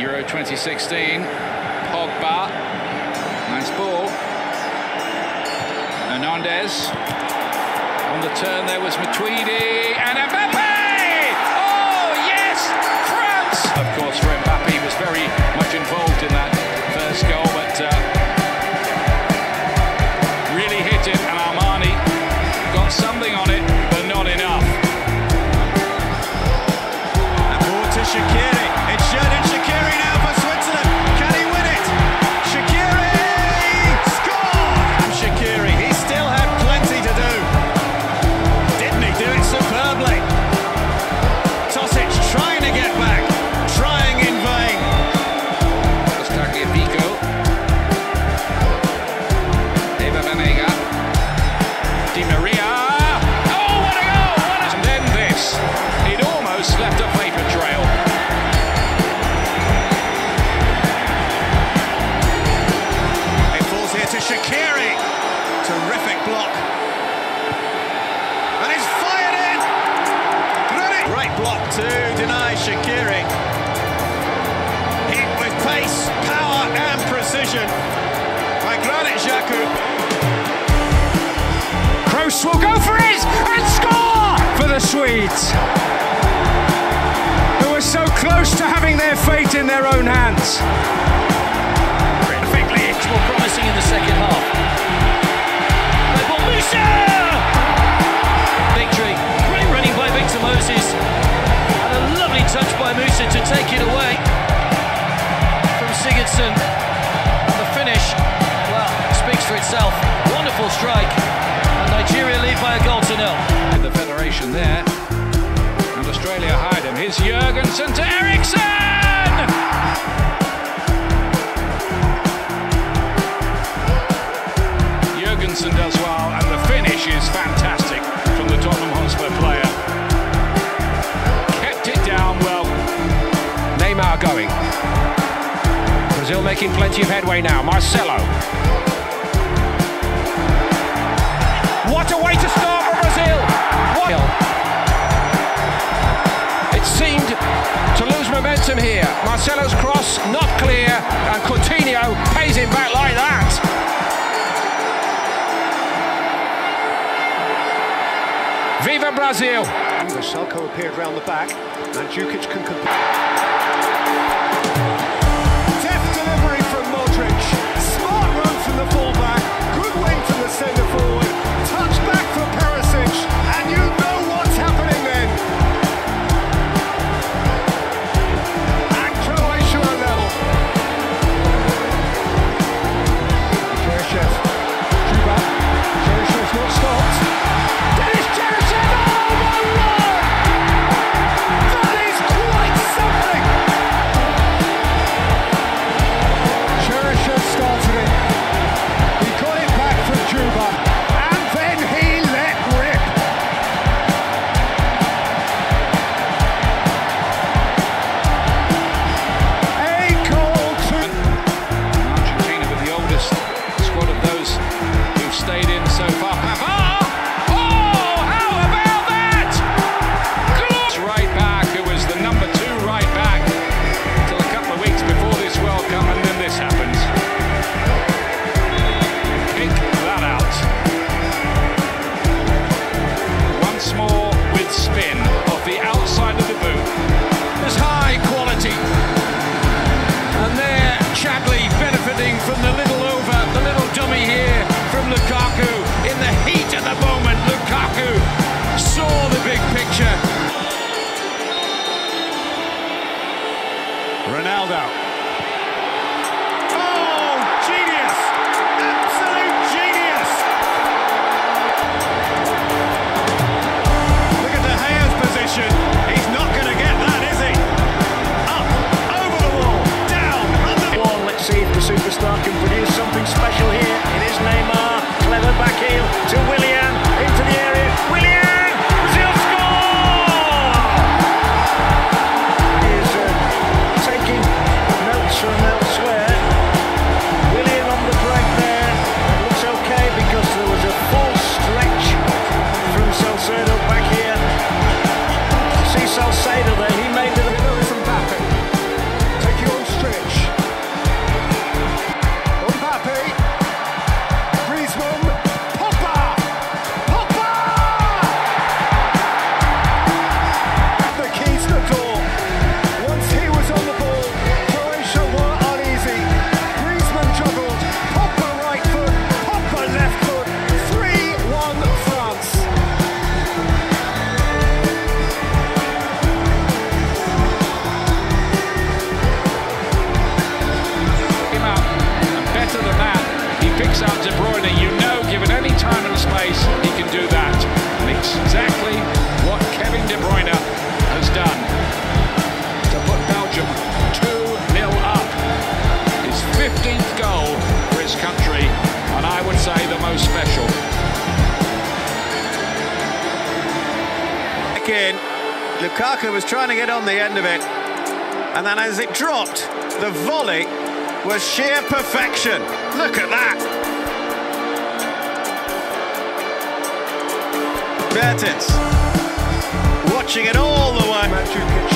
Euro 2016. Pogba. Nice ball. Hernandez. On the turn there was Matuidi and Mbappe! Oh, yes! France! Of course, for Mbappe, was very much involved in that first goal, but uh, really hit it, and Armani got something on it, but not enough. And block. And it's fired in. Great, great block to deny Shaqiri. Hit with pace, power and precision by Granit Xhaka. Kroos will go for it and score for the Swedes, who are so close to having their fate in their own hands. From Sigurdsson. And the finish, well, speaks for itself. Wonderful strike. And Nigeria lead by a goal to nil. With the federation there. And Australia hide him. Here's Jorgensen to Eriksen! Jorgensen does well, and the finish is fantastic from the Tottenham Hotspur player. Kept it down well. Neymar going. Brazil making plenty of headway now. Marcelo. What a way to start for Brazil! What? It seemed to lose momentum here. Marcelo's cross not clear, and Coutinho pays him back like that. Viva Brazil! Salko appeared round the back, and Jukic can compete. Ronaldo. Lukaku was trying to get on the end of it, and then as it dropped, the volley was sheer perfection. Look at that. Mertens watching it all the way.